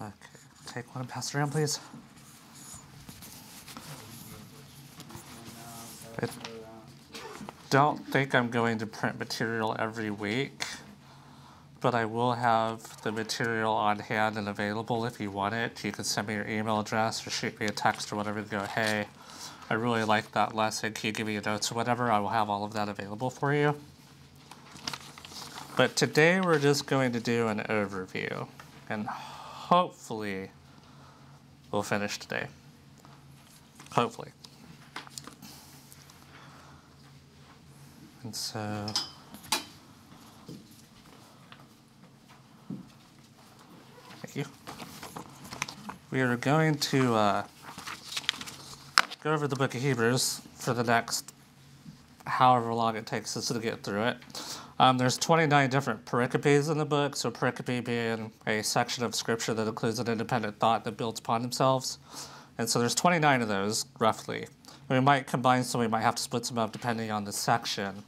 Okay, take one and pass it around, please. I don't think I'm going to print material every week, but I will have the material on hand and available if you want it. You can send me your email address or shoot me a text or whatever and go, hey, I really like that lesson. Can you give me your notes or whatever? I will have all of that available for you. But today we're just going to do an overview and hopefully we'll finish today. Hopefully. And so thank you. We are going to uh, go over the book of Hebrews for the next however long it takes us to get through it. Um, there's 29 different pericopes in the book, so pericope being a section of scripture that includes an independent thought that builds upon themselves. And so there's 29 of those, roughly. We might combine some, we might have to split some up depending on the section.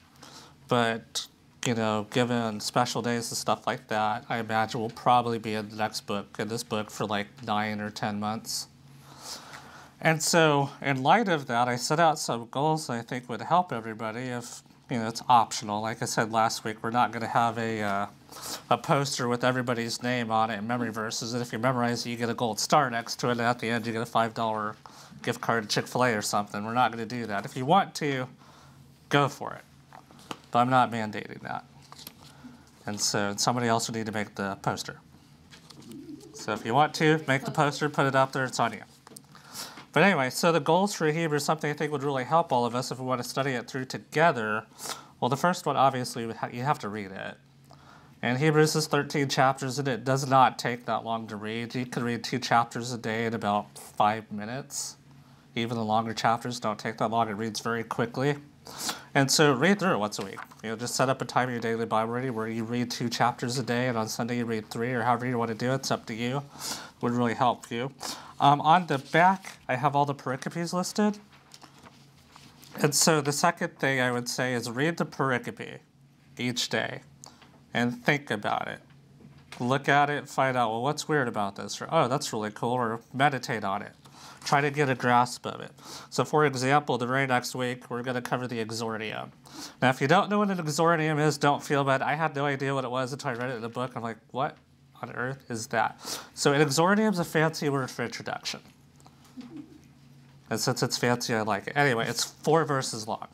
But, you know, given special days and stuff like that, I imagine we'll probably be in the next book, in this book, for like nine or 10 months. And so, in light of that, I set out some goals I think would help everybody if you know, it's optional. Like I said last week, we're not going to have a uh, a poster with everybody's name on it and memory verses. And if you memorize it, you get a gold star next to it. And at the end, you get a five dollar gift card to Chick Fil A or something. We're not going to do that. If you want to, go for it. But I'm not mandating that. And so somebody else would need to make the poster. So if you want to make the poster, put it up there. It's on you. But anyway, so the goals for Hebrews, something I think would really help all of us if we want to study it through together. Well, the first one, obviously, you have to read it. And Hebrews is 13 chapters, and it does not take that long to read. You can read two chapters a day in about five minutes. Even the longer chapters don't take that long. It reads very quickly. And so read through it once a week. You know, just set up a time in your daily Bible reading where you read two chapters a day, and on Sunday you read three, or however you want to do it. It's up to you. Would really help you. Um, on the back, I have all the pericopes listed. And so the second thing I would say is read the pericope each day and think about it. Look at it, find out, well, what's weird about this? Or, oh, that's really cool, or meditate on it. Try to get a grasp of it. So, for example, the very next week, we're going to cover the exordium. Now, if you don't know what an exordium is, don't feel bad. I had no idea what it was until I read it in the book. I'm like, what on earth is that? So, an exordium is a fancy word for introduction. And since it's fancy, I like it. Anyway, it's four verses long.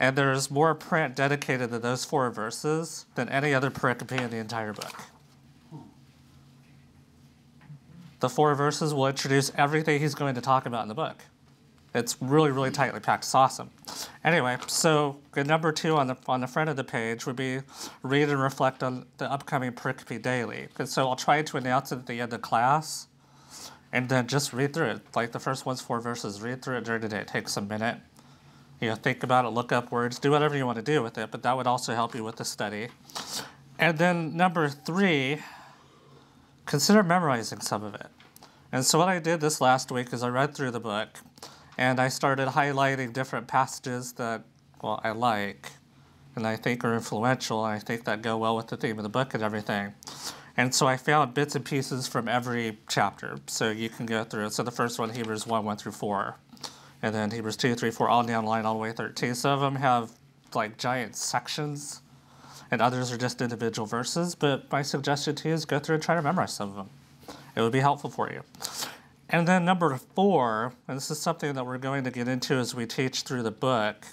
And there's more print dedicated to those four verses than any other pericope in the entire book. The four verses will introduce everything he's going to talk about in the book. It's really, really tightly packed. It's awesome. Anyway, so number two on the on the front of the page would be read and reflect on the upcoming pericope daily. And so I'll try to announce it at the end of class, and then just read through it. Like the first one's four verses. Read through it during the day. It takes a minute you know, think about it, look up words, do whatever you want to do with it, but that would also help you with the study. And then number three, consider memorizing some of it. And so what I did this last week is I read through the book and I started highlighting different passages that, well, I like and I think are influential and I think that go well with the theme of the book and everything. And so I found bits and pieces from every chapter. So you can go through it. So the first one, Hebrews 1, 1 through 4 and then Hebrews 2, 3, 4, all down line, all the way 13. Some of them have like giant sections, and others are just individual verses. But my suggestion to you is go through and try to memorize some of them. It would be helpful for you. And then number four, and this is something that we're going to get into as we teach through the book,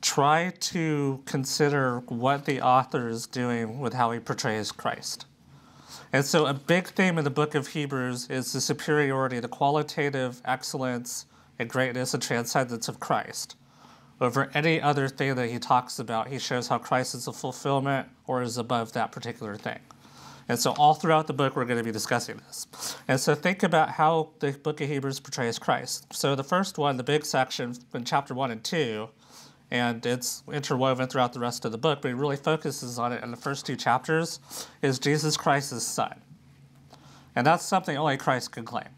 try to consider what the author is doing with how he portrays Christ. And so, a big theme in the book of Hebrews is the superiority, the qualitative excellence and greatness and transcendence of Christ. Over any other thing that he talks about, he shows how Christ is a fulfillment or is above that particular thing. And so, all throughout the book, we're going to be discussing this. And so, think about how the book of Hebrews portrays Christ. So, the first one, the big section in chapter 1 and 2, and it's interwoven throughout the rest of the book, but he really focuses on it in the first two chapters, is Jesus Christ's son. And that's something only Christ can claim.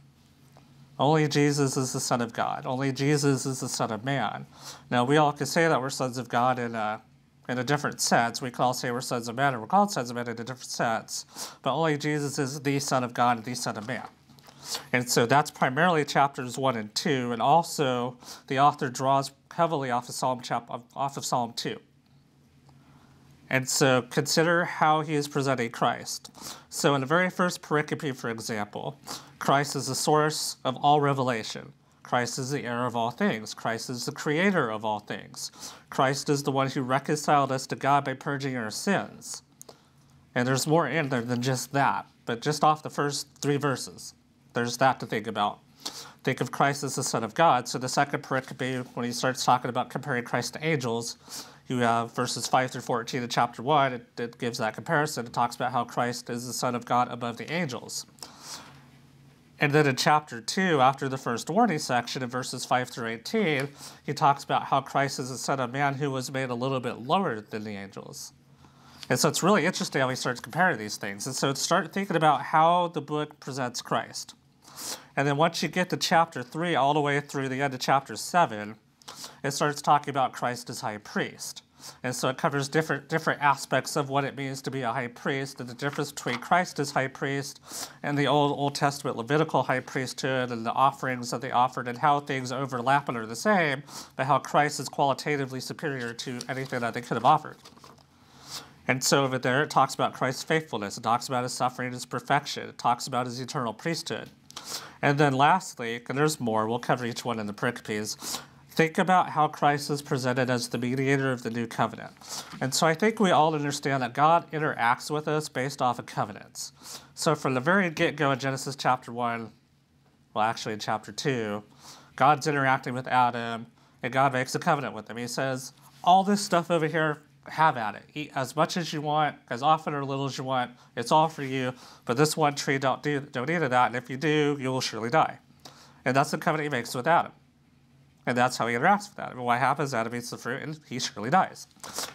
Only Jesus is the Son of God. Only Jesus is the Son of Man. Now, we all can say that we're sons of God in a in a different sense. We can all say we're sons of men and we're called sons of men in a different sense, but only Jesus is the Son of God and the Son of Man. And so that's primarily chapters one and two, and also the author draws heavily off of Psalm chap off of Psalm two. And so consider how he is presenting Christ. So in the very first pericope, for example, Christ is the source of all revelation. Christ is the heir of all things. Christ is the creator of all things. Christ is the one who reconciled us to God by purging our sins. And there's more in there than just that, but just off the first three verses, there's that to think about. Think of Christ as the Son of God. So the second pericope, when he starts talking about comparing Christ to angels, you have verses 5 through 14 in chapter 1. It, it gives that comparison. It talks about how Christ is the Son of God above the angels. And then in chapter 2, after the first warning section in verses 5 through 18, he talks about how Christ is the Son of Man who was made a little bit lower than the angels. And so it's really interesting how he starts comparing these things. And so start thinking about how the book presents Christ. And then once you get to chapter 3, all the way through the end of chapter 7, it starts talking about Christ as high priest. And so it covers different different aspects of what it means to be a high priest and the difference between Christ as high priest and the old Old Testament Levitical high priesthood and the offerings that they offered and how things overlap and are the same, but how Christ is qualitatively superior to anything that they could have offered. And so over there it talks about Christ's faithfulness, it talks about his suffering, his perfection, it talks about his eternal priesthood. And then lastly, and there's more, we'll cover each one in the pericopes, think about how Christ is presented as the mediator of the new covenant. And so I think we all understand that God interacts with us based off of covenants. So from the very get go in Genesis chapter 1, well, actually in chapter 2, God's interacting with Adam and God makes a covenant with him. He says, All this stuff over here, have at it. Eat as much as you want, as often or little as you want. It's all for you. But this one tree, don't do, don't eat of that. And if you do, you will surely die. And that's the covenant he makes with Adam. And that's how he interacts with Adam. And what happens? Adam eats the fruit and he surely dies.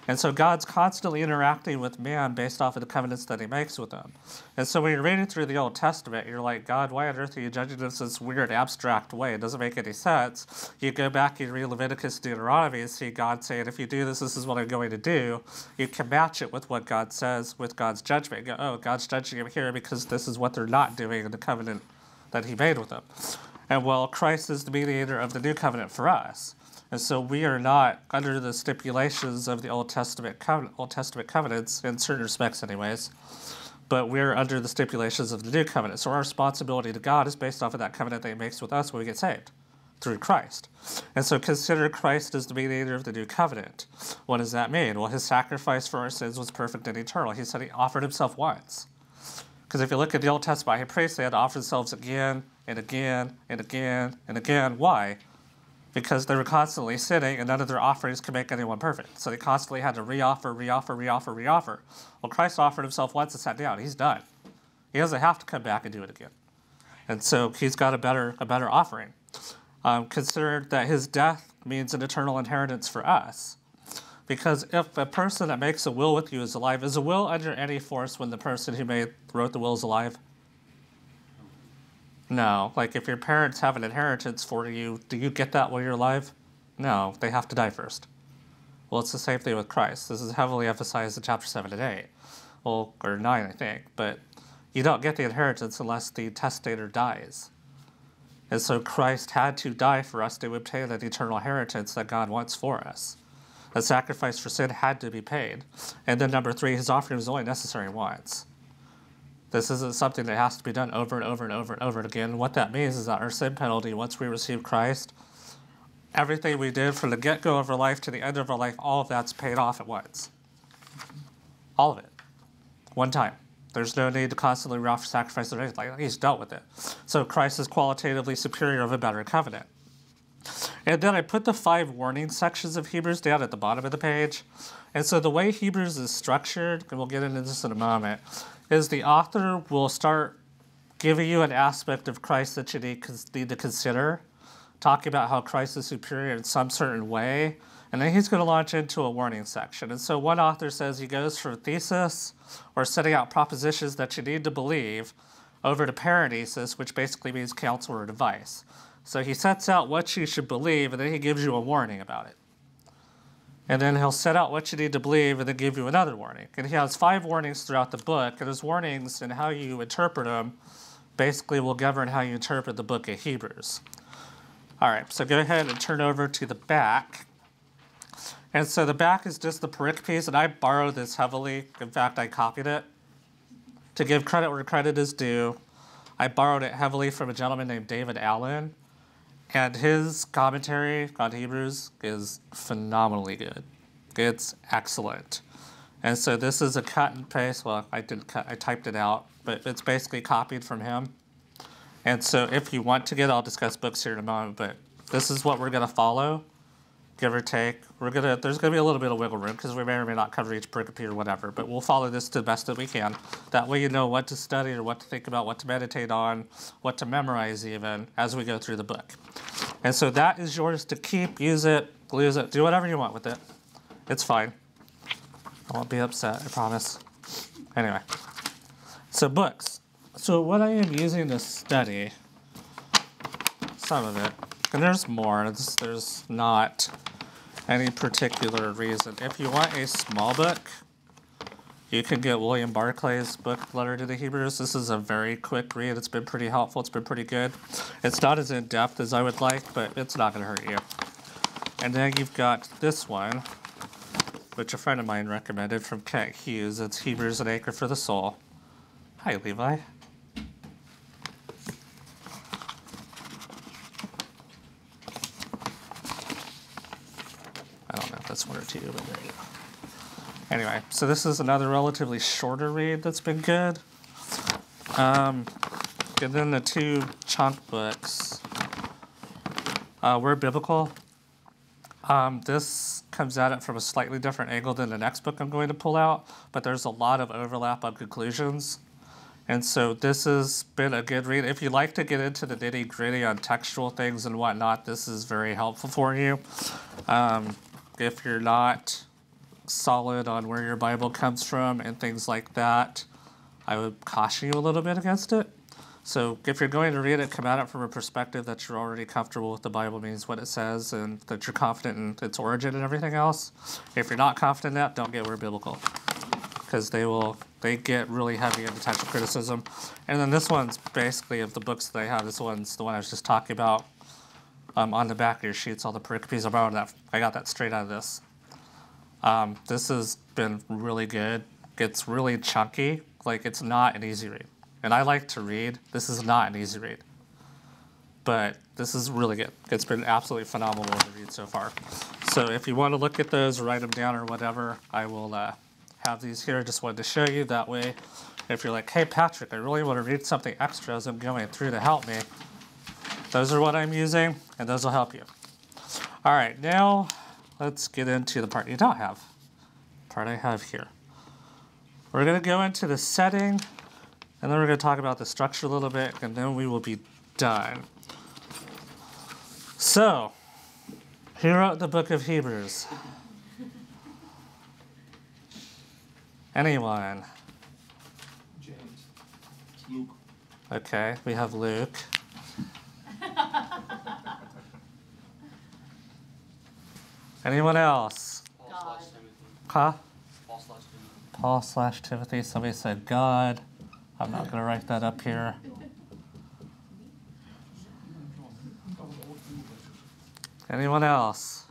And so God's constantly interacting with man based off of the covenants that he makes with them. And so when you're reading through the Old Testament, you're like, God, why on earth are you judging this this weird, abstract way? It doesn't make any sense. You go back and read Leviticus, Deuteronomy, and see God saying, if you do this, this is what I'm going to do. You can match it with what God says with God's judgment. You go, oh, God's judging him here because this is what they're not doing in the covenant that he made with them. And well, Christ is the mediator of the new covenant for us. And so we are not under the stipulations of the Old Testament Old Testament covenants in certain respects, anyways. But we're under the stipulations of the new covenant. So our responsibility to God is based off of that covenant that He makes with us when we get saved through Christ. And so consider Christ as the mediator of the new covenant. What does that mean? Well, His sacrifice for our sins was perfect and eternal. He said He offered Himself once. Because if you look at the Old Testament, High priests, they had to offer themselves again and again and again and again. Why? Because they were constantly sinning and none of their offerings could make anyone perfect. So they constantly had to reoffer, reoffer, reoffer, reoffer. Well, Christ offered himself once and sat down. He's done. He doesn't have to come back and do it again. And so he's got a better, a better offering. Um, consider that his death means an eternal inheritance for us. Because if a person that makes a will with you is alive, is a will under any force when the person who made wrote the will is alive? No. Like if your parents have an inheritance for you, do you get that while you're alive? No, they have to die first. Well, it's the same thing with Christ. This is heavily emphasized in chapter 7 and 8. Well, or 9, I think. But you don't get the inheritance unless the testator dies. And so Christ had to die for us to obtain that eternal inheritance that God wants for us. The sacrifice for sin had to be paid. And then number three, his offering was only necessary once. This isn't something that has to be done over and over and over and over again. What that means is that our sin penalty, once we receive Christ, everything we did from the get go of our life to the end of our life, all of that's paid off at once. All of it. One time. There's no need to constantly offer sacrifice or anything. Like he's dealt with it. So Christ is qualitatively superior of a better covenant. And then I put the five warning sections of Hebrews down at the bottom of the page. And so the way Hebrews is structured, and we'll get into this in a moment, is the author will start giving you an aspect of Christ that you need, need to consider, talking about how Christ is superior in some certain way, and then he's going to launch into a warning section. And so one author says he goes from thesis or setting out propositions that you need to believe over to paraenesis, which basically means counsel or advice. So he sets out what you should believe, and then he gives you a warning about it. And then he'll set out what you need to believe and then give you another warning. And he has five warnings throughout the book, and his warnings and how you interpret them basically will govern how you interpret the book of Hebrews. All right, so go ahead and turn over to the back. And so the back is just the pericope, and I borrowed this heavily. In fact, I copied it. To give credit where credit is due, I borrowed it heavily from a gentleman named David Allen, and his commentary on Hebrews is phenomenally good. It's excellent. And so this is a cut and paste. Well, I didn't cut, I typed it out, but it's basically copied from him. And so if you want to get, I'll discuss books here in a moment, but this is what we're going to follow, give or take. We're gonna there's gonna be a little bit of wiggle room because we may or may not cover each pericope or whatever, but we'll follow this to the best that we can. That way you know what to study or what to think about, what to meditate on, what to memorize even as we go through the book. And so that is yours to keep, use it, lose it, do whatever you want with it. It's fine. I won't be upset, I promise. Anyway, so books. So what I am using to study, some of it, and there's more, there's, there's not any particular reason. If you want a small book, you can get William Barclay's book, Letter to the Hebrews. This is a very quick read. It's been pretty helpful. It's been pretty good. It's not as in depth as I would like, but it's not going to hurt you. And then you've got this one, which a friend of mine recommended from Kent Hughes. It's Hebrews an Anchor for the Soul. Hi, Levi. I don't know if that's one or two, but there you go. Anyway, so this is another relatively shorter read that's been good. Um, and then the two chunk books uh, Word Biblical. Um, this comes at it from a slightly different angle than the next book I'm going to pull out, but there's a lot of overlap on conclusions. And so this has been a good read. If you like to get into the nitty gritty on textual things and whatnot, this is very helpful for you. Um, if you're not solid on where your Bible comes from and things like that, I would caution you a little bit against it. So if you're going to read it, come at it from a perspective that you're already comfortable with the Bible means what it says and that you're confident in its origin and everything else. If you're not confident in that, don't get word biblical. Because they will they get really heavy into textual criticism. And then this one's basically of the books that I have, this one's the one I was just talking about. Um, on the back of your sheets, all the pericopes are borrowed that I got that straight out of this. Um, this has been really good. It's really chunky. Like it's not an easy read. And I like to read. This is not an easy read. But this is really good. It's been absolutely phenomenal to read so far. So if you want to look at those, write them down or whatever, I will uh, have these here. Just wanted to show you that way. If you're like, hey Patrick, I really want to read something extra as I'm going through to help me, those are what I'm using, and those will help you. All right, now let's get into the part you don't have. Part I have here. We're going to go into the setting, and then we're going to talk about the structure a little bit, and then we will be done. So, who wrote the book of Hebrews? Anyone? James. Luke. Okay, we have Luke. Anyone else? Paul God. slash Timothy. Huh? Paul slash Timothy. Paul slash Timothy. Somebody said God. I'm not going to write that up here. Anyone else?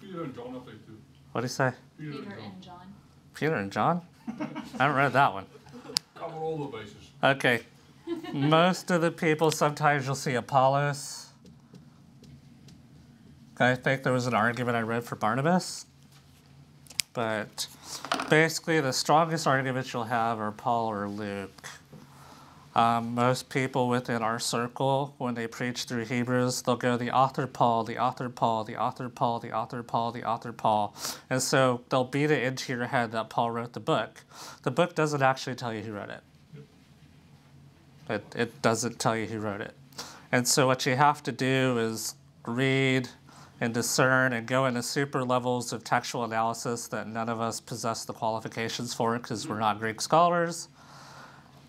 Peter and John, too. What do you say? Peter, Peter and John. and John. Peter and John? I haven't read that one. Cover all the bases. Okay. Most of the people, sometimes you'll see Apollos. I think there was an argument I read for Barnabas. But basically, the strongest arguments you'll have are Paul or Luke. Um, most people within our circle, when they preach through Hebrews, they'll go the author Paul, the author Paul, the author Paul, the author Paul, the author Paul. And so they'll beat it into your head that Paul wrote the book. The book doesn't actually tell you who wrote it. It, it doesn't tell you who wrote it. And so what you have to do is read and discern and go into super levels of textual analysis that none of us possess the qualifications for because we're not Greek scholars.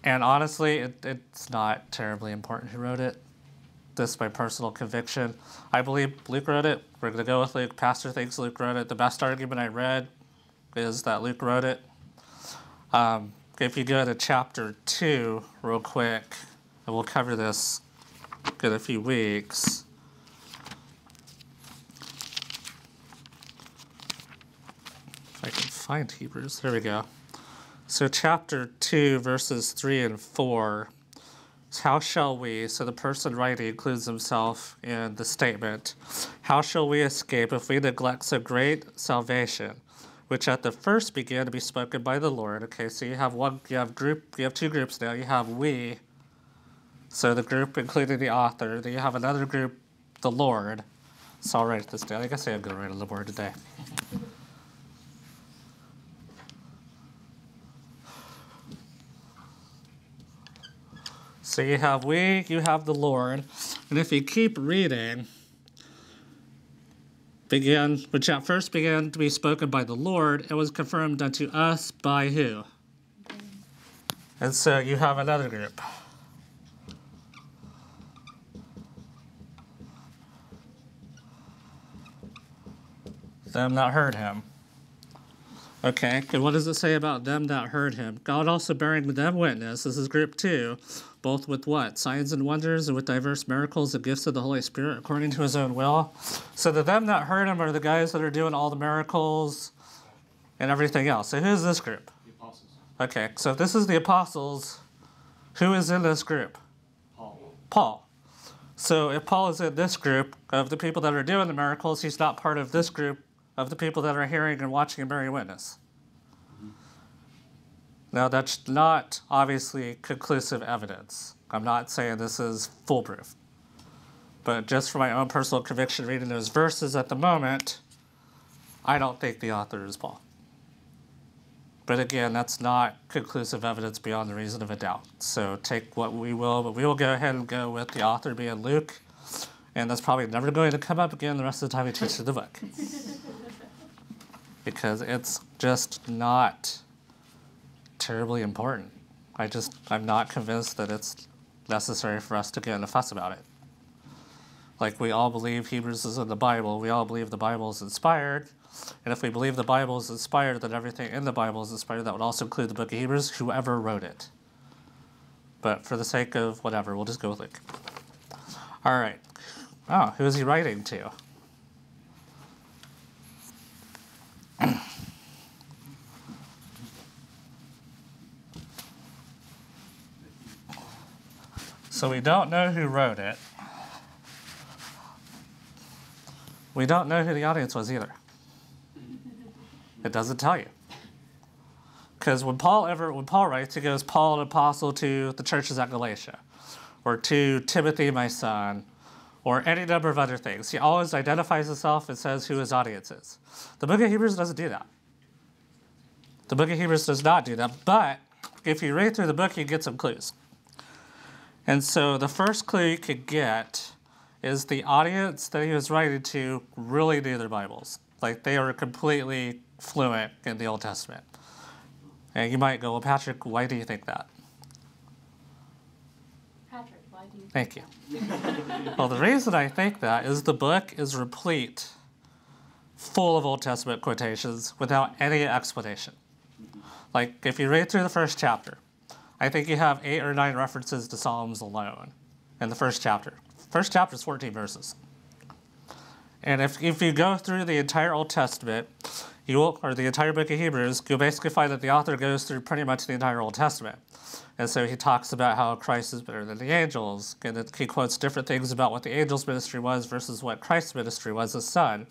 And honestly, it, it's not terribly important who wrote it. this by personal conviction. I believe Luke wrote it. We're going to go with Luke. Pastor thinks Luke wrote it. The best argument I read is that Luke wrote it. Um, if you go to chapter 2 real quick, and we'll cover this in a few weeks. If I can find Hebrews, there we go. So, chapter 2, verses 3 and 4. How shall we, so the person writing includes himself in the statement, how shall we escape if we neglect so great salvation, which at the first began to be spoken by the Lord? Okay, so you have one, you have group, you have two groups now. You have we, so the group including the author. Then you have another group, the Lord. So I'll write this down. I guess I'm going to write a little more today. So you have we, you have the Lord. And if you keep reading, began which at first began to be spoken by the Lord, it was confirmed unto us by who? And so you have another group. Them that heard him. Okay, and what does it say about them that heard him? God also bearing them witness, this is group two, both with what? Signs and wonders, and with diverse miracles and gifts of the Holy Spirit according to his own will. So the them that heard him are the guys that are doing all the miracles and everything else. So who's this group? The apostles. Okay, so if this is the apostles, who is in this group? Paul. Paul. So if Paul is in this group of the people that are doing the miracles, he's not part of this group of the people that are hearing and watching and bearing witness. Now, that's not obviously conclusive evidence. I'm not saying this is foolproof. But just for my own personal conviction, reading those verses at the moment, I don't think the author is Paul. But again, that's not conclusive evidence beyond the reason of a doubt. So take what we will, but we will go ahead and go with the author being Luke. And that's probably never going to come up again the rest of the time we teach the book. because it's just not terribly important. I just, I'm not convinced that it's necessary for us to get in a fuss about it. Like, we all believe Hebrews is in the Bible, we all believe the Bible is inspired. And if we believe the Bible is inspired, then everything in the Bible is inspired. That would also include the book of Hebrews, whoever wrote it. But for the sake of whatever, we'll just go with Luke. All right. Oh, who is he writing to? So we don't know who wrote it. We don't know who the audience was either. It doesn't tell you. Because when Paul ever when Paul writes, he goes, Paul, an apostle to the churches at Galatia, or to Timothy, my son, or any number of other things. He always identifies himself and says who his audience is. The book of Hebrews doesn't do that. The book of Hebrews does not do that, but if you read through the book, you get some clues. And so the first clue you could get is the audience that he was writing to really knew their Bibles. Like they were completely fluent in the Old Testament. And you might go, well, Patrick, why do you think that? Patrick, why do you? Thank you. well, the reason I think that is the book is replete, full of Old Testament quotations without any explanation. Like, if you read through the first chapter, I think you have eight or nine references to Psalms alone in the first chapter. First chapter is 14 verses. And if, if you go through the entire Old Testament, will, or the entire book of Hebrews, you'll basically find that the author goes through pretty much the entire Old Testament. And so he talks about how Christ is better than the angels, and he quotes different things about what the angels' ministry was versus what Christ's ministry was as son.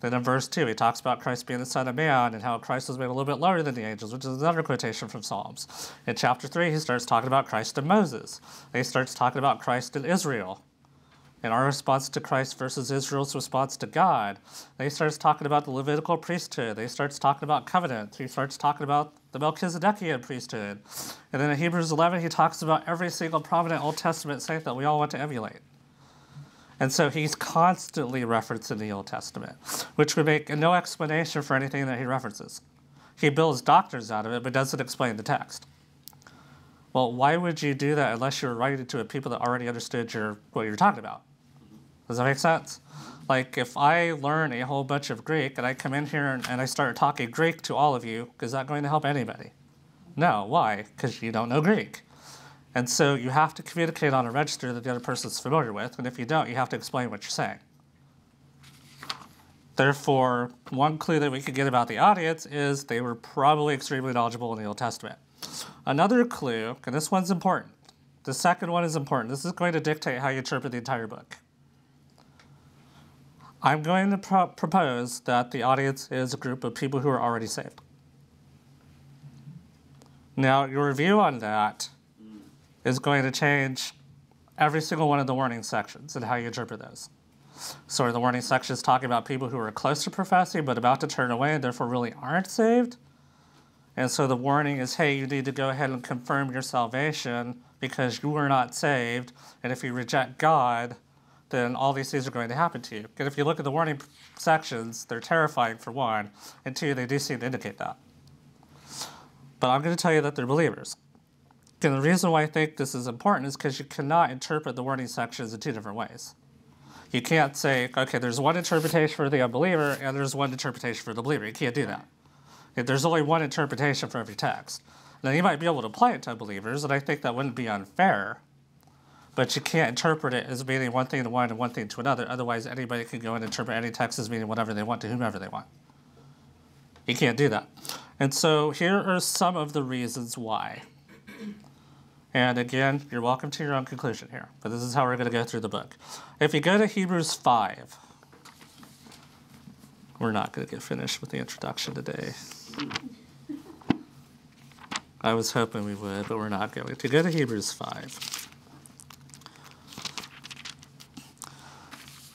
Then in verse 2, he talks about Christ being the Son of Man and how Christ was made a little bit lower than the angels, which is another quotation from Psalms. In chapter 3, he starts talking about Christ and Moses. And he starts talking about Christ and Israel and our response to Christ versus Israel's response to God. He starts talking about the Levitical priesthood. He starts talking about covenant. He starts talking about the Melchizedekian priesthood. And then in Hebrews 11, he talks about every single prominent Old Testament saint that we all want to emulate. And so he's constantly referencing the Old Testament, which would make no explanation for anything that he references. He builds doctrines out of it, but doesn't explain the text. Well, why would you do that unless you're writing to a people that already understood your, what you're talking about? Does that make sense? Like if I learn a whole bunch of Greek and I come in here and, and I start talking Greek to all of you, is that going to help anybody? No. Why? Because you don't know Greek. And so you have to communicate on a register that the other person's familiar with, and if you don't, you have to explain what you're saying. Therefore, one clue that we could get about the audience is they were probably extremely knowledgeable in the Old Testament. Another clue, and this one's important. The second one is important. This is going to dictate how you interpret the entire book. I'm going to pro- propose that the audience is a group of people who are already saved. Now, your view on that is going to change every single one of the warning sections and how you interpret those. So, the warning sections talking about people who are close to professing but about to turn away and therefore really aren't saved? And so the warning is hey, you need to go ahead and confirm your salvation because you are not saved. And if you reject God, then all these things are going to happen to you. Because if you look at the warning sections, they're terrifying for one, and two, they do seem to indicate that. But I'm going to tell you that they're believers. And the reason why I think this is important is because you cannot interpret the warning sections in two different ways. You can't say, okay, there's one interpretation for the unbeliever and there's one interpretation for the believer. You can't do that. There's only one interpretation for every text. Now, you might be able to apply it to unbelievers, and I think that wouldn't be unfair, but you can't interpret it as meaning one thing to one and one thing to another. Otherwise, anybody can go and interpret any text as meaning whatever they want to whomever they want. You can't do that. And so here are some of the reasons why. And again, you're welcome to your own conclusion here, but this is how we're going to go through the book. If you go to Hebrews 5, we're not going to get finished with the introduction today. I was hoping we would, but we're not going to. Go to Hebrews 5.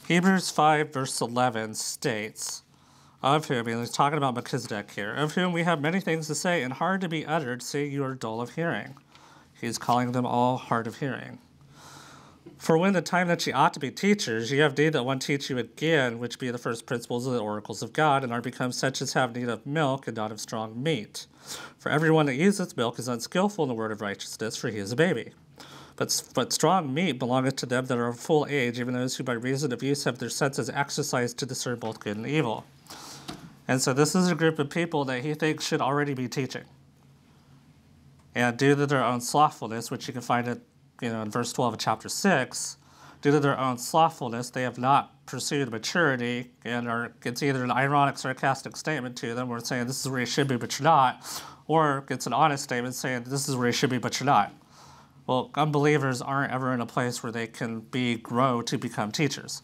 Hebrews 5, verse 11 states, Of whom, he's talking about Melchizedek here, of whom we have many things to say and hard to be uttered, seeing you are dull of hearing. He's calling them all hard of hearing. For when the time that ye ought to be teachers, ye have need that one teach you again, which be the first principles of the oracles of God, and are become such as have need of milk and not of strong meat. For everyone that useth milk is unskillful in the word of righteousness, for he is a baby. But, but strong meat belongeth to them that are of full age, even those who by reason of use have their senses exercised to discern both good and evil. And so this is a group of people that he thinks should already be teaching. And due to their own slothfulness, which you can find it you know, in verse 12 of chapter 6, due to their own slothfulness, they have not pursued maturity and are, it's either an ironic, sarcastic statement to them it's saying this is where you should be, but you're not, or it's an honest statement saying this is where you should be, but you're not. Well, unbelievers aren't ever in a place where they can be grow to become teachers.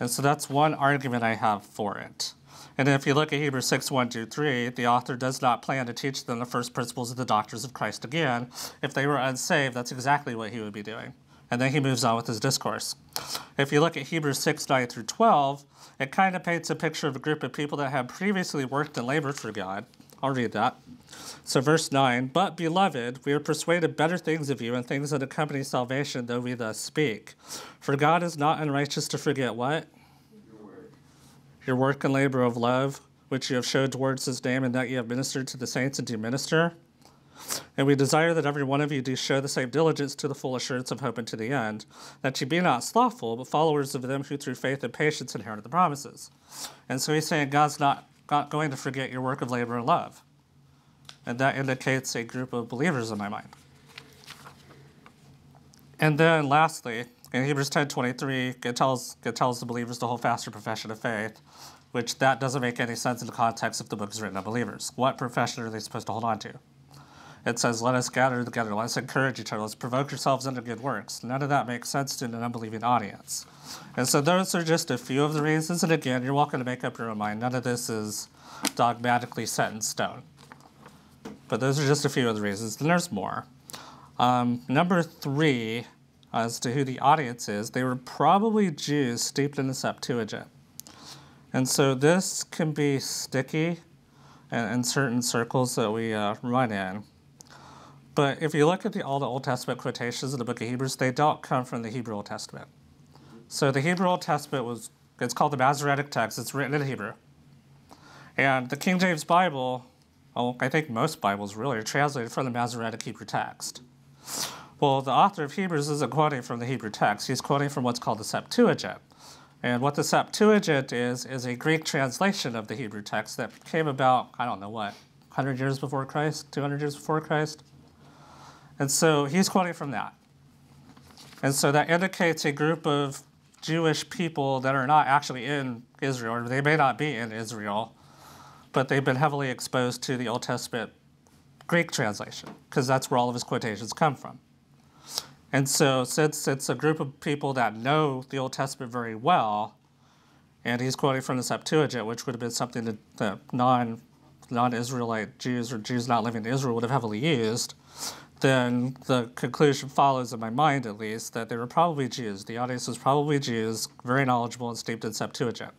And so that's one argument I have for it. And if you look at Hebrews 6 1 2, 3, the author does not plan to teach them the first principles of the doctrines of Christ again. If they were unsaved, that's exactly what he would be doing. And then he moves on with his discourse. If you look at Hebrews 6 9 through 12, it kind of paints a picture of a group of people that have previously worked and labored for God. I'll read that. So, verse 9, But, beloved, we are persuaded better things of you and things that accompany salvation, though we thus speak. For God is not unrighteous to forget what? your work and labor of love, which you have showed towards his name, and that you have ministered to the saints and do minister. And we desire that every one of you do show the same diligence to the full assurance of hope unto the end, that you be not slothful, but followers of them who through faith and patience inherit the promises. And so he's saying God's not, not going to forget your work of labor and love. And that indicates a group of believers in my mind. And then lastly, in Hebrews 10:23, it tells it tells the believers to hold fast their profession of faith, which that doesn't make any sense in the context if the book is written to believers. What profession are they supposed to hold on to? It says, "Let us gather together, let us encourage each other, let's provoke yourselves unto good works." None of that makes sense to an unbelieving audience. And so those are just a few of the reasons. And again, you're welcome to make up your own mind. None of this is dogmatically set in stone. But those are just a few of the reasons. And there's more. Um, number three as to who the audience is, they were probably Jews steeped in the Septuagint. And so this can be sticky in, in certain circles that we uh, run in. But if you look at the, all the Old Testament quotations in the book of Hebrews, they don't come from the Hebrew Old Testament. So the Hebrew Old Testament was, it's called the Masoretic text, it's written in Hebrew. And the King James Bible, well, I think most Bibles really are translated from the Masoretic Hebrew text. Well, the author of Hebrews isn't quoting from the Hebrew text. He's quoting from what's called the Septuagint. And what the Septuagint is, is a Greek translation of the Hebrew text that came about, I don't know what, 100 years before Christ, 200 years before Christ. And so he's quoting from that. And so that indicates a group of Jewish people that are not actually in Israel, or they may not be in Israel, but they've been heavily exposed to the Old Testament Greek translation, because that's where all of his quotations come from. And so, since it's a group of people that know the Old Testament very well, and he's quoting from the Septuagint, which would have been something that non non Israelite Jews or Jews not living in Israel would have heavily used, then the conclusion follows, in my mind at least, that they were probably Jews. The audience was probably Jews, very knowledgeable and steeped in Septuagint.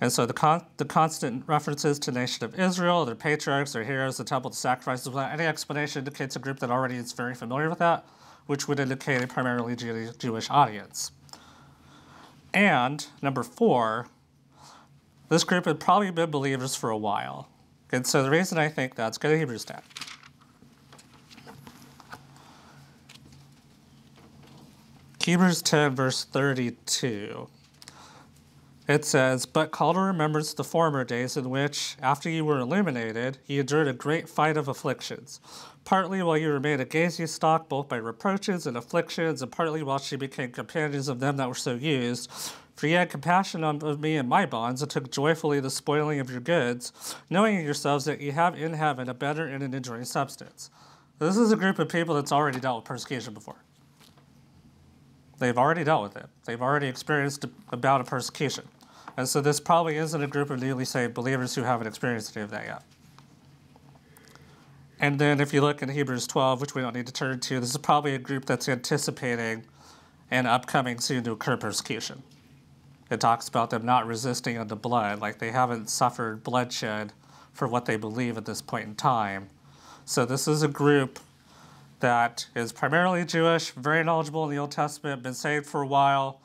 And so the, con- the constant references to the nation of Israel, their patriarchs, their heroes, the temple, the sacrifices, without any explanation indicates a group that already is very familiar with that, which would indicate a primarily Jew- Jewish audience. And number four, this group had probably been believers for a while. And so the reason I think that's go to Hebrews 10. Hebrews 10, verse 32. It says, But call to remembrance the former days in which, after you were illuminated, ye endured a great fight of afflictions, partly while you remained a gazing stock both by reproaches and afflictions, and partly while she became companions of them that were so used. For ye had compassion on me and my bonds, and took joyfully the spoiling of your goods, knowing in yourselves that ye have in heaven a better and an enduring substance. This is a group of people that's already dealt with persecution before. They've already dealt with it. They've already experienced a bout of persecution. And so this probably isn't a group of newly saved believers who haven't experienced any of that yet. And then if you look in Hebrews 12, which we don't need to turn to, this is probably a group that's anticipating an upcoming soon to occur persecution. It talks about them not resisting unto blood, like they haven't suffered bloodshed for what they believe at this point in time. So this is a group that is primarily Jewish, very knowledgeable in the Old Testament, been saved for a while,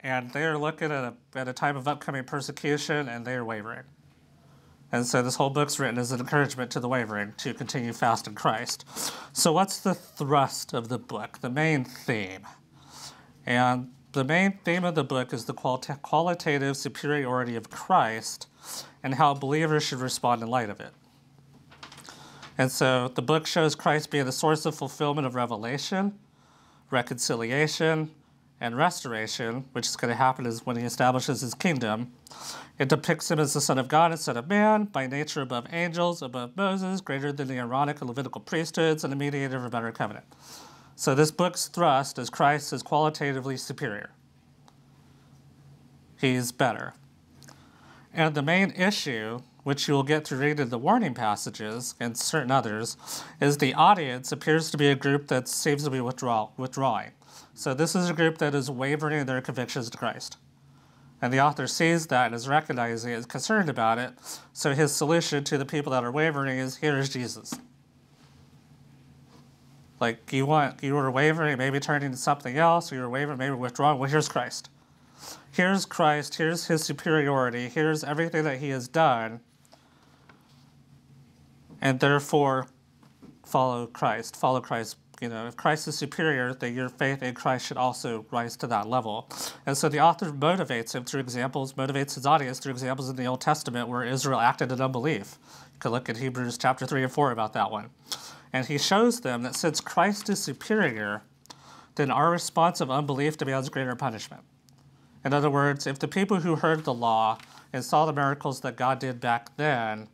and they are looking at a, at a time of upcoming persecution and they are wavering. And so this whole book's written as an encouragement to the wavering to continue fast in Christ. So, what's the thrust of the book, the main theme? And the main theme of the book is the qualita- qualitative superiority of Christ and how believers should respond in light of it. And so the book shows Christ being the source of fulfillment of revelation, reconciliation, and restoration, which is going to happen is when he establishes his kingdom. It depicts him as the Son of God and Son of Man, by nature above angels, above Moses, greater than the Aaronic and Levitical priesthoods, and a mediator of a better covenant. So this book's thrust is Christ is qualitatively superior. He's better. And the main issue which you will get through reading the warning passages and certain others, is the audience appears to be a group that seems to be withdraw- withdrawing. So this is a group that is wavering in their convictions to Christ. And the author sees that and is recognizing it, is concerned about it. So his solution to the people that are wavering is here is Jesus. Like you want you were wavering, maybe turning to something else, or you were wavering, maybe withdrawing. Well, here's Christ. Here's Christ, here's his superiority, here's everything that he has done and therefore follow Christ. Follow Christ. You know, if Christ is superior, then your faith in Christ should also rise to that level. And so the author motivates him through examples, motivates his audience through examples in the Old Testament where Israel acted in unbelief. You can look at Hebrews chapter 3 and 4 about that one. And he shows them that since Christ is superior, then our response of unbelief demands greater punishment. In other words, if the people who heard the law and saw the miracles that God did back then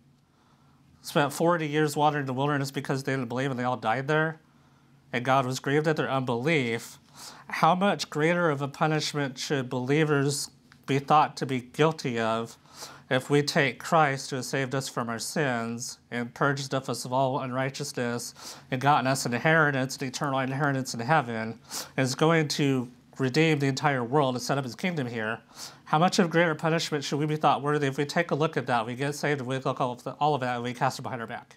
spent 40 years wandering the wilderness because they didn't believe and they all died there, and God was grieved at their unbelief, how much greater of a punishment should believers be thought to be guilty of if we take Christ who has saved us from our sins and purged us of all unrighteousness and gotten us an inheritance, an eternal inheritance in heaven, is going to redeem the entire world and set up his kingdom here, how much of greater punishment should we be thought worthy if we take a look at that, we get saved, and we look all of, the, all of that, and we cast it behind our back?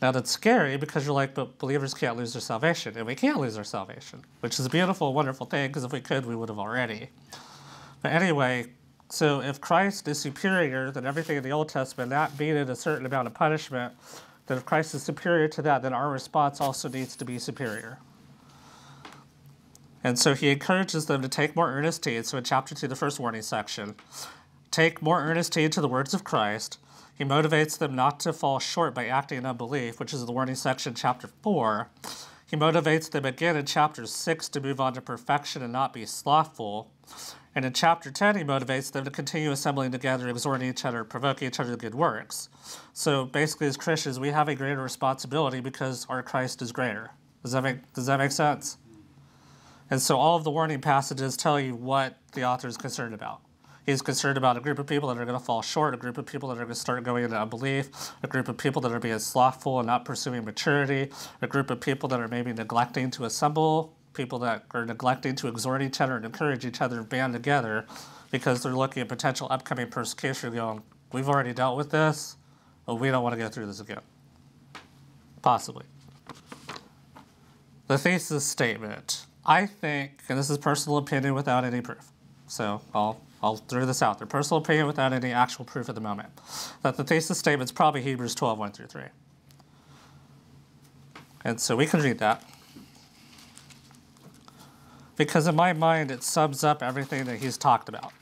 Now that's scary because you're like, but believers can't lose their salvation, and we can't lose our salvation, which is a beautiful, wonderful thing, because if we could, we would have already. But anyway, so if Christ is superior than everything in the Old Testament, that meaning a certain amount of punishment, that if Christ is superior to that, then our response also needs to be superior. And so he encourages them to take more earnest heed. So in chapter 2, the first warning section, take more earnest heed to the words of Christ. He motivates them not to fall short by acting in unbelief, which is the warning section, chapter 4. He motivates them again in chapter 6 to move on to perfection and not be slothful. And in chapter 10, he motivates them to continue assembling together, exhorting each other, provoking each other to good works. So basically, as Christians, we have a greater responsibility because our Christ is greater. Does that make, does that make sense? And so all of the warning passages tell you what the author is concerned about. He's concerned about a group of people that are going to fall short, a group of people that are going to start going into unbelief, a group of people that are being slothful and not pursuing maturity, a group of people that are maybe neglecting to assemble, people that are neglecting to exhort each other and encourage each other to band together because they're looking at potential upcoming persecution going, we've already dealt with this, but we don't want to go through this again. Possibly. The thesis statement. I think, and this is personal opinion without any proof, so I'll I'll throw this out there. Personal opinion without any actual proof at the moment. That the thesis statement is probably Hebrews 12, 1 through 3. And so we can read that. Because in my mind, it sums up everything that he's talked about.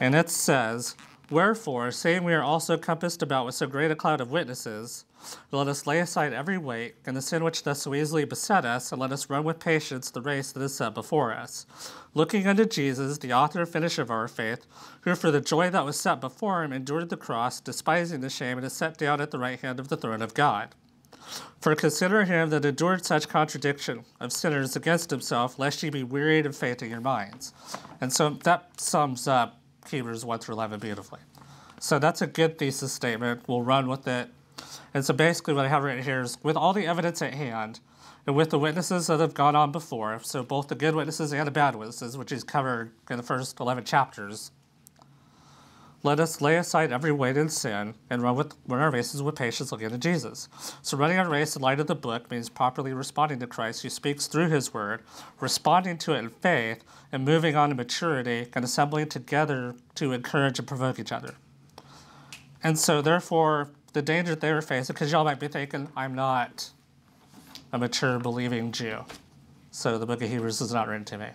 And it says, Wherefore, seeing we are also compassed about with so great a cloud of witnesses, let us lay aside every weight and the sin which does so easily beset us, and let us run with patience the race that is set before us. Looking unto Jesus, the author and finisher of our faith, who for the joy that was set before him endured the cross, despising the shame, and is set down at the right hand of the throne of God. For consider him that endured such contradiction of sinners against himself, lest ye be wearied and faint in your minds. And so that sums up Hebrews 1 through 11 beautifully. So that's a good thesis statement. We'll run with it. And so basically, what I have written here is with all the evidence at hand, and with the witnesses that have gone on before, so both the good witnesses and the bad witnesses, which is covered in the first 11 chapters, let us lay aside every weight and sin and run, with, run our races with patience looking to Jesus. So, running our race in light of the book means properly responding to Christ who speaks through his word, responding to it in faith, and moving on to maturity and assembling together to encourage and provoke each other. And so, therefore, the danger they were facing, because y'all might be thinking, I'm not a mature believing Jew. So, the book of Hebrews is not written to me.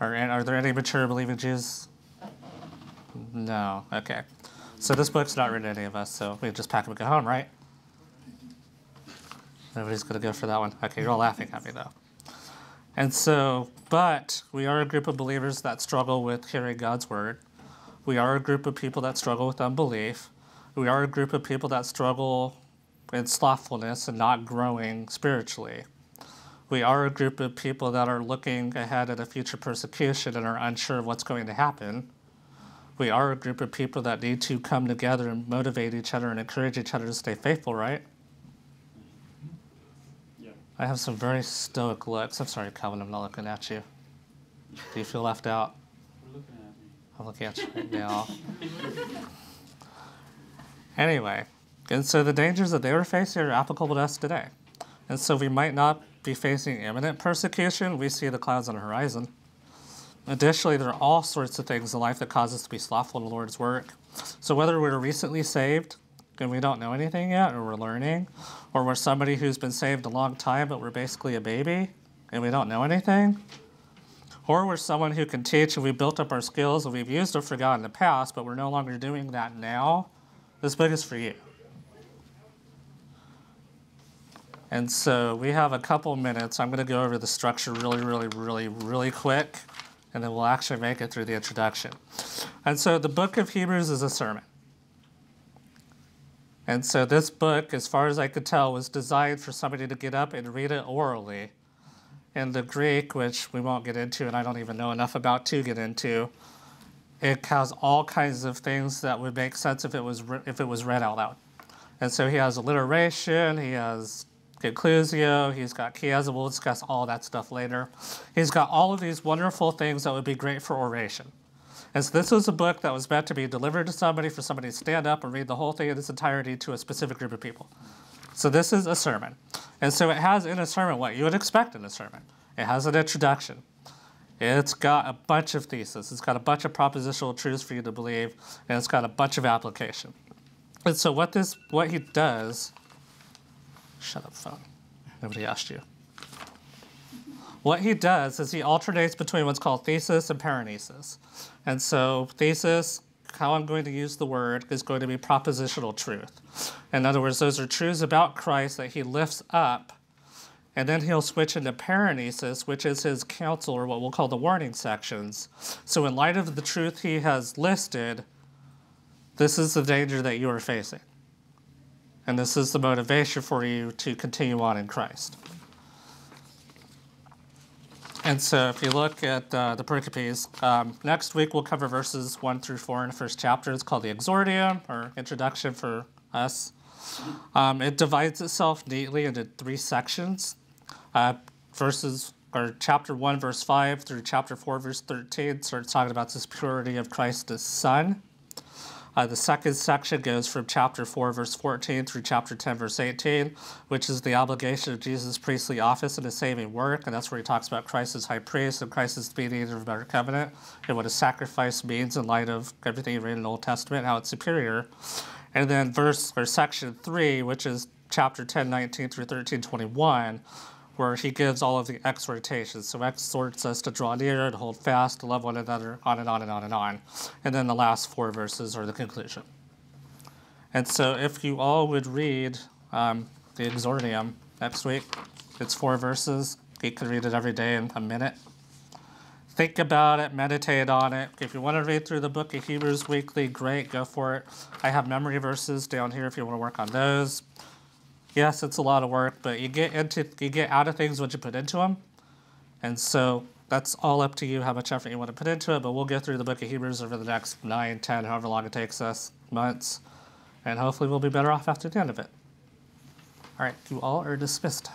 Are, are there any mature believing Jews no. Okay. So this book's not written to any of us, so we just pack up and go home, right? Nobody's gonna go for that one. Okay, you're all laughing at me though. And so, but we are a group of believers that struggle with hearing God's word. We are a group of people that struggle with unbelief. We are a group of people that struggle in slothfulness and not growing spiritually. We are a group of people that are looking ahead at a future persecution and are unsure of what's going to happen we are a group of people that need to come together and motivate each other and encourage each other to stay faithful, right? Yeah. I have some very stoic looks. I'm sorry, Calvin, I'm not looking at you. Do you feel left out? You're looking at me. I'm looking at you right now. anyway, and so the dangers that they were facing are applicable to us today. And so we might not be facing imminent persecution. We see the clouds on the horizon. Additionally, there are all sorts of things in life that cause us to be slothful in the Lord's work. So whether we're recently saved and we don't know anything yet, or we're learning, or we're somebody who's been saved a long time but we're basically a baby and we don't know anything, or we're someone who can teach and we've built up our skills and we've used them for God in the past, but we're no longer doing that now, this book is for you. And so we have a couple minutes. I'm going to go over the structure really, really, really, really quick and then we'll actually make it through the introduction. And so the book of Hebrews is a sermon. And so this book, as far as I could tell, was designed for somebody to get up and read it orally. In the Greek, which we won't get into, and I don't even know enough about to get into, it has all kinds of things that would make sense if it was if it was read out loud. And so he has alliteration, he has inclusio, he's got chiasm, we'll discuss all that stuff later. He's got all of these wonderful things that would be great for oration. And so this was a book that was meant to be delivered to somebody, for somebody to stand up and read the whole thing in its entirety to a specific group of people. So this is a sermon. And so it has in a sermon what you would expect in a sermon. It has an introduction. It's got a bunch of theses. It's got a bunch of propositional truths for you to believe, and it's got a bunch of application. And so what this what he does Shut up, phone. Nobody asked you. What he does is he alternates between what's called thesis and paraenesis. And so thesis, how I'm going to use the word, is going to be propositional truth. In other words, those are truths about Christ that he lifts up and then he'll switch into paraenesis, which is his counsel, or what we'll call the warning sections. So, in light of the truth he has listed, this is the danger that you are facing. And this is the motivation for you to continue on in Christ. And so, if you look at uh, the pericopes, um, next week we'll cover verses 1 through 4 in the first chapter. It's called the Exordium, or Introduction for us. Um, it divides itself neatly into three sections. Uh, verses or chapter 1 verse 5 through chapter 4 verse 13 starts talking about this purity of Christ as son. Uh, the second section goes from chapter 4 verse 14 through chapter 10 verse 18, which is the obligation of Jesus' priestly office and his saving work, and that's where he talks about Christ as high priest and Christ as mediator of a better covenant, and what a sacrifice means in light of everything you read in the Old Testament, how it's superior. And then verse or section 3, which is chapter 10, 19 through 13, 21, where he gives all of the exhortations. So exhorts us to draw near, to hold fast, to love one another, on and on and on and on. And then the last four verses are the conclusion. And so if you all would read um, the exordium next week, it's four verses. You can read it every day in a minute. Think about it, meditate on it. If you want to read through the book of Hebrews weekly, great, go for it. I have memory verses down here if you want to work on those yes, it's a lot of work, but you get into you get out of things what you put into them, and so that's all up to you how much effort you want to put into it. But we'll go through the book of Hebrews over the next nine, ten, however long it takes us months, and hopefully we'll be better off after the end of it. All right, you all are dismissed.